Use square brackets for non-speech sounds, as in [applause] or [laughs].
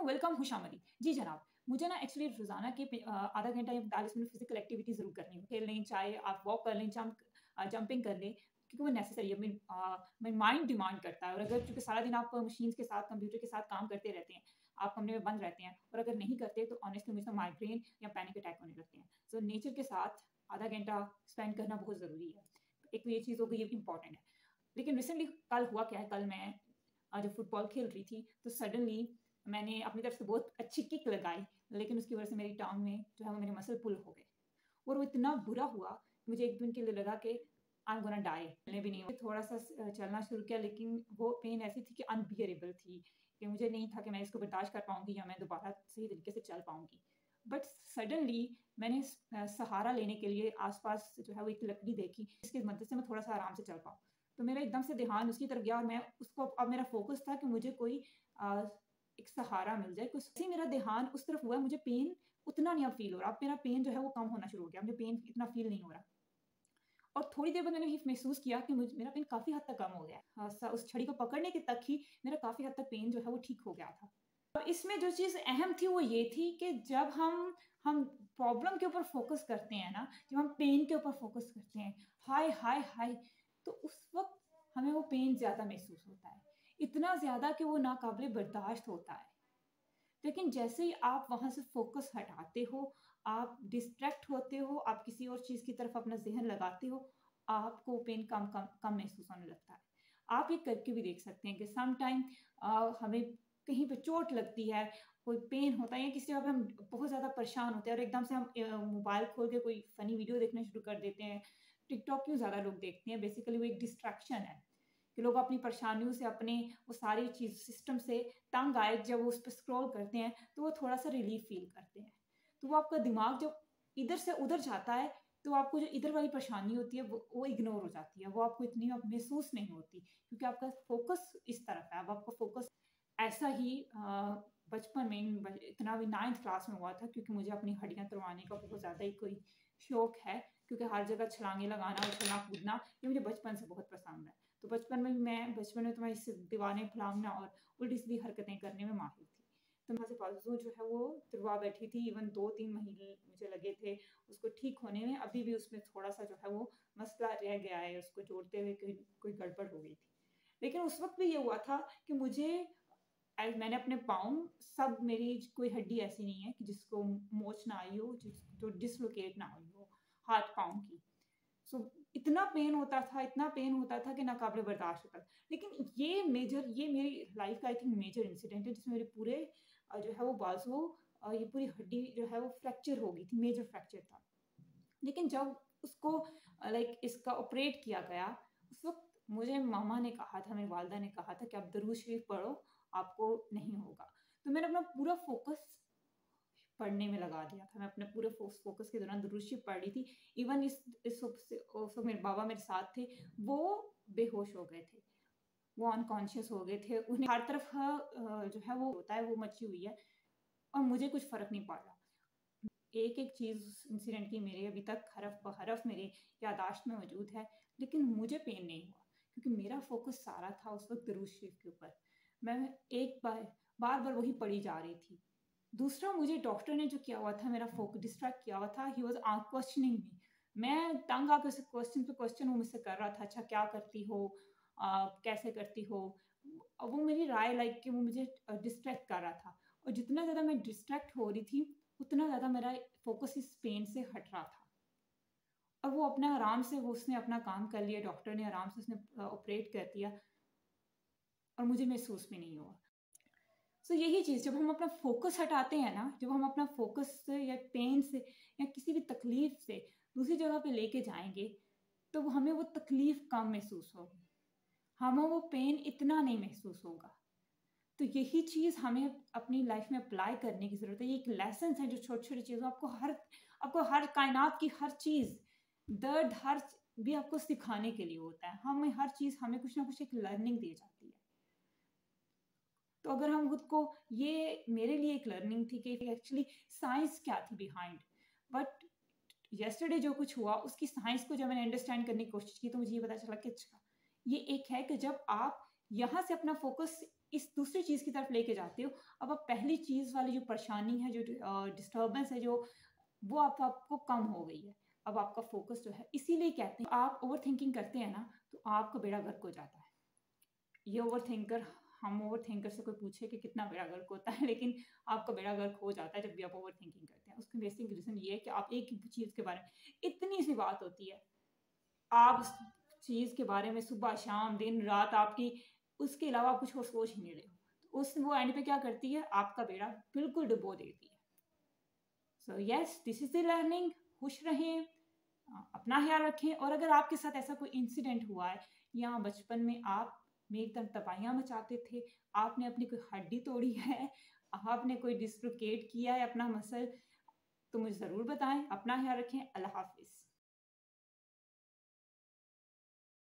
वालेकुम वेलकम हुशामली जी जनाब मुझे ना एक्चुअली रोज़ाना के आधा घंटा या पैंतालीस मिनट फ़िज़िकल एक्टिविटी ज़रूर करनी हो। खेल लें चाहे आप वॉक कर लें जंप जंपिंग कर लें क्योंकि वो नेसेसरी है। माइंड डिमांड करता है। और अगर चूँकि सारा दिन आप मशीन के साथ कंप्यूटर के साथ काम करते रहते हैं आप कमरे में बंद रहते हैं और अगर नहीं करते तो ऑनेस्टली मुझे माइग्रेन या पैनिक अटैक होने लगते हैं। सो so, नेचर के साथ आधा घंटा स्पेंड करना बहुत ज़रूरी है। एक तो ये चीज़ हो गई ये इंपॉर्टेंट है। लेकिन रिसेंटली कल हुआ क्या है? कल मैं जब फुटबॉल खेल रही थी तो सडनली मैंने अपनी तरफ़ से बहुत अच्छी किक लगाई, लेकिन उसकी वजह से मेरी टांग में जो है वो मेरे मसल पुल हो गए। और वो इतना बुरा हुआ मुझे एक दिन के लिए लगा कि आई गोना डाई चलने भी नहीं थोड़ा सा, चलना शुरू किया, लेकिन वो पेन ऐसी थी कि अनबियरेबल थी कि मुझे नहीं था कि मैं इसको बर्दाश्त कर पाऊँगी या मैं दोबारा सही तरीके से चल पाऊँगी। बट सडनली मैंने सहारा लेने के लिए आसपास जो है वो एक लकड़ी देखी इसकी मदद से मैं थोड़ा सा आराम से चल पाऊँ। तो मेरा एकदम से ध्यान उसकी तरफ़ गया और मैं उसको, अब मेरा फोकस था कि मुझे कोई एक सहारा मिल जाए कुछ से मेरा ध्यान उस तरफ़ हुआ मुझे पेन उतना नहीं अब फील हो रहा। अब मेरा पेन जो है वो कम होना शुरू हो गया मुझे पेन इतना फील नहीं हो रहा। और थोड़ी देर बाद मैंने महसूस किया कि मुझे मेरा पेन काफ़ी हद तक कम हो गया हाँ, उस छड़ी को पकड़ने के तक ही मेरा काफ़ी हद तक पेन जो है वो ठीक हो गया था। अब इसमें जो चीज़ अहम थी वो ये थी कि जब हम हम प्रॉब्लम के ऊपर फोकस करते हैं ना जब हम पेन के ऊपर फोकस करते हैं हाय हाय हाय तो उस वक्त हमें वो पेन ज़्यादा महसूस होता है। इतना ज़्यादा कि वो नाकाबले बर्दाश्त होता है। लेकिन जैसे ही आप वहाँ से फोकस हटाते हो, आप डिस्ट्रैक्ट होते हो, आप किसी और चीज़ की तरफ़ अपना जहन लगाते हो, आपको पेन कम कम कम महसूस होने लगता है। आप ये करके भी देख सकते हैं कि सम टाइम हमें कहीं पे चोट लगती है, कोई पेन होता है या किसी वक्त हम बहुत ज़्यादा परेशान होते हैं और एकदम से हम मोबाइल खोल के कोई फ़नी वीडियो देखना शुरू कर देते हैं। टिकटॉक क्यों ज़्यादा लोग देखते हैं? बेसिकली वो एक डिस्ट्रैक्शन है। कि लोग अपनी परेशानियों से, अपने वो सारी चीज़ सिस्टम से तंग आए जब वो उस पर स्क्रॉल करते हैं तो वो थोड़ा सा रिलीफ फील करते हैं। तो वो आपका दिमाग जब इधर से उधर जाता है तो आपको जो इधर वाली परेशानी होती है, वो वो इग्नोर हो जाती है। वो आपको इतनी महसूस नहीं होती, क्योंकि आपका फोकस इस तरफ़ है। अब आपका फोकस ऐसा ही बचपन में इतना भी नाइन्थ क्लास में हुआ था, क्योंकि मुझे अपनी हड्डियाँ तोड़वाने का बहुत ज़्यादा ही कोई शौक है, क्योंकि हर जगह छलांगे लगाना, उछलना, कूदना, ये मुझे बचपन से बहुत पसंद है। तो बचपन में मैं, बचपन में तो मैं इस दीवाने फलांगना और उल्टी सीधी हरकतें करने में माहिर थी। तो मैं पालतू जो है वो तुरवा बैठी थी इवन दो तीन महीने मुझे लगे थे उसको ठीक होने में। अभी भी उसमें थोड़ा सा जो है वो मसला रह गया है, उसको जोड़ते हुए कोई कोई गड़बड़ हो गई थी। लेकिन उस वक्त भी ये हुआ था कि मुझे मैंने अपने पाँव, सब मेरी कोई हड्डी ऐसी नहीं है कि जिसको मोच ना आई हो जिस जो डिसलोकेट ना हुई हो हाथ पाँव की। सो so, इतना पेन होता था इतना पेन होता था कि नाकाबले बर्दाश्त होता था। लेकिन ये मेजर ये मेरी लाइफ का आई थिंक मेजर इंसिडेंट है जिसमें मेरे पूरे जो है वो बाजू ये पूरी हड्डी जो है वो फ्रैक्चर हो गई थी मेजर फ्रैक्चर था। लेकिन जब उसको लाइक इसका ऑपरेट किया गया उस वक्त मुझे मामा ने कहा था मेरी वालदा ने कहा था कि आप दरूज शरीफ पढ़ो आपको नहीं होगा। तो मैंने अपना पूरा फोकस पढ़ने में लगा दिया था। मैं अपने पूरे फोकस के दौरान दुरुशी पढ़ रही थी। इवन इस इस वक्त मेरे बाबा मेरे साथ थे, वो बेहोश हो गए थे। वो अनकॉन्शियस हो गए थे। उन्हें हर तरफ़ जो है वो होता है, वो मची हुई है। और मुझे कुछ फ़र्क नहीं पड़ रहा। एक एक चीज़ इंसिडेंट की मेरे अभी तक हरफ बहरफ मेरे यादाश्त में मौजूद है। लेकिन मुझे पेन नहीं हुआ, क्योंकि मेरा फोकस सारा था उस वक्त दरूज शरीफ के ऊपर। मैं एक बार बार बार वही पढ़ी जा रही थी। दूसरा मुझे डॉक्टर ने जो किया हुआ था मेरा फोकस डिस्ट्रैक्ट किया हुआ था he was uh questioning me मैं तंग आकर उसे क्वेश्चन पे क्वेश्चन वो मुझसे कर रहा था अच्छा क्या करती हो? आ, कैसे करती हो? वो मेरी राय लाइक कि वो मुझे डिस्ट्रैक्ट कर रहा था। और जितना ज़्यादा मैं डिस्ट्रैक्ट हो रही थी उतना ज़्यादा मेरा फोकस इस पेन से हट रहा था। और वो अपना आराम से वो उसने अपना काम कर लिया डॉक्टर ने आराम से उसने ऑपरेट कर दिया। और मुझे महसूस भी नहीं हुआ। सो so, यही चीज़ जब हम अपना फोकस हटाते हैं ना जब हम अपना फोकस से या पेन से या किसी भी तकलीफ़ से दूसरी जगह पे लेके जाएँगे तो हमें वो तकलीफ़ कम महसूस होगी। हमें वो पेन इतना नहीं महसूस होगा। तो यही चीज़ हमें अपनी लाइफ में अप्लाई करने की ज़रूरत है। ये एक लेसन है जो छोटी छोटी चीज़ों आपको हर आपको हर कायनात की हर चीज़ दर्द हर भी आपको सिखाने के लिए होता है। हमें हर चीज़ हमें कुछ ना कुछ एक लर्निंग दी जाती है। तो अगर हम खुद को, ये मेरे लिए एक लर्निंग थी कि एक्चुअली साइंस क्या थी बिहाइंड बट येस्टरडे जो कुछ हुआ, उसकी साइंस को जब मैंने अंडरस्टैंड करने की कोशिश की तो मुझे ये पता चला कि अच्छा ये एक है कि जब आप यहाँ से अपना फोकस इस दूसरी चीज़ की तरफ़ लेके जाते हो, अब आप पहली चीज़ वाली जो परेशानी है, जो डिस्टर्बेंस है जो, वो आप, आपको कम हो गई है। अब आपका फोकस जो है, इसीलिए कहते हैं, आप ओवर थिंकिंग करते हैं ना तो आपका बेड़ा गर्क हो जाता है। ये ओवर थिंकर हम ओवर थिंकर से कोई पूछे कि कितना बेड़ा गर्क होता है, [laughs] लेकिन आपका बेड़ा गर्क हो जाता है जब भी आप ओवर थिंकिंग करते हैं। उसका बेसिक रीज़न ये है कि आप एक ही चीज़ के बारे में, इतनी सी बात होती है। आप चीज़ के बारे में सुबह, शाम, दिन, रात आपकी, उसके अलावा कुछ और सोच ही नहीं रहे तो उस वो एंड पे क्या करती है? आपका बेड़ा बिल्कुल डुबो देती है। So yes this is the learning खुश रहें अपना ख्याल रखें। और अगर आपके साथ ऐसा कोई इंसिडेंट हुआ है, या बचपन में आप में एकदम तबाहियाँ मचाते थे। आपने अपनी कोई हड्डी तोड़ी है? आपने कोई डिस्प्रोकेट किया है अपना मसल? तो मुझे ज़रूर बताएँ। अपना ख्याल रखें। अल्लाह हाफिज़।